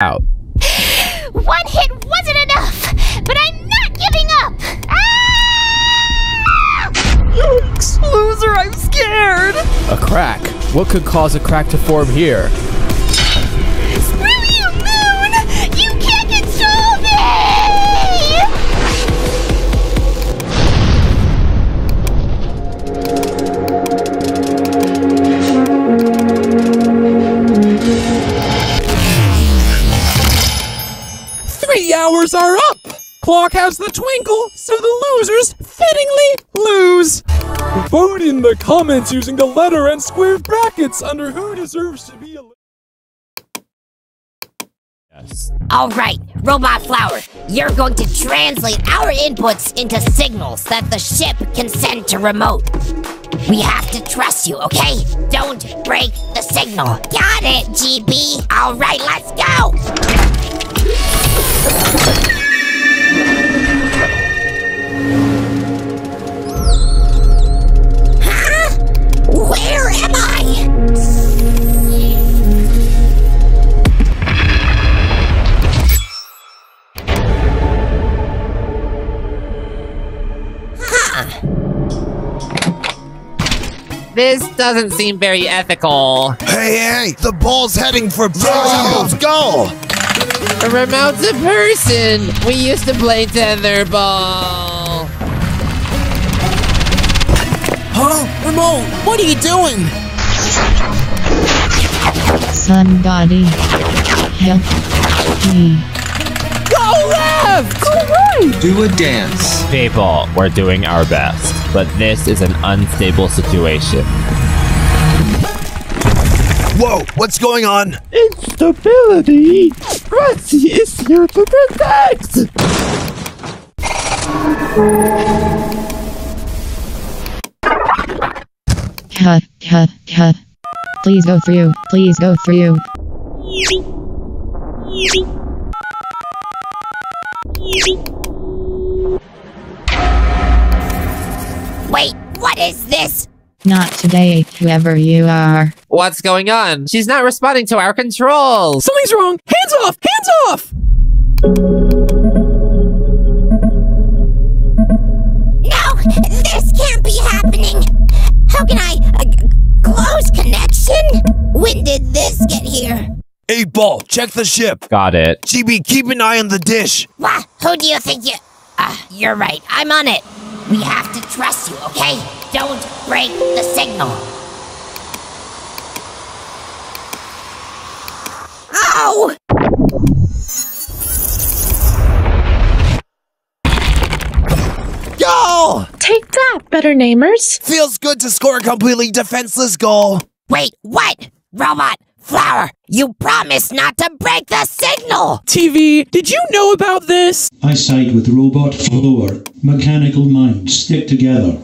out. One hit wasn't enough, but I'm not giving up! Ah! Yikes! Loser, I'm scared! A crack. What could cause a crack to form here? Are up! Clock has the twinkle, so the losers fittingly lose. Vote in the comments using the letter and square brackets under who deserves to be a. Yes. All right, Robot Flower, you're going to translate our inputs into signals that the ship can send to remote. We have to trust you, okay? Don't break the signal. Got it, GB. All right, let's go. This doesn't seem very ethical. Hey, hey, the ball's heading for Let's go! Remote's a person. We used to play tetherball. Huh? Remote, what are you doing? Somebody help me. Go left! Go right! Do a dance. People, we're doing our best, but this is an unstable situation. Whoa, what's going on? Instability! Rusty is here to protect! Cut, cut, cut. Please go through. Please go through. Wait, what is this? Not today, whoever you are. What's going on? She's not responding to our controls. Something's wrong! Hands off! Hands off! No, this can't be happening. How can I uh, close connection? When did this get here? Eight ball, check the ship. Got it. GB, keep an eye on the dish. Wha? Who do you think you? Ah, you're right. I'm on it. We have to trust you, okay? Don't break the signal. Oh! Go! Take that, better namers. Feels good to score a completely defenseless goal. Wait, what? Robot, Flower, you promised not to break the signal! TV, did you know about this? I side with robot flower. Mechanical minds stick together.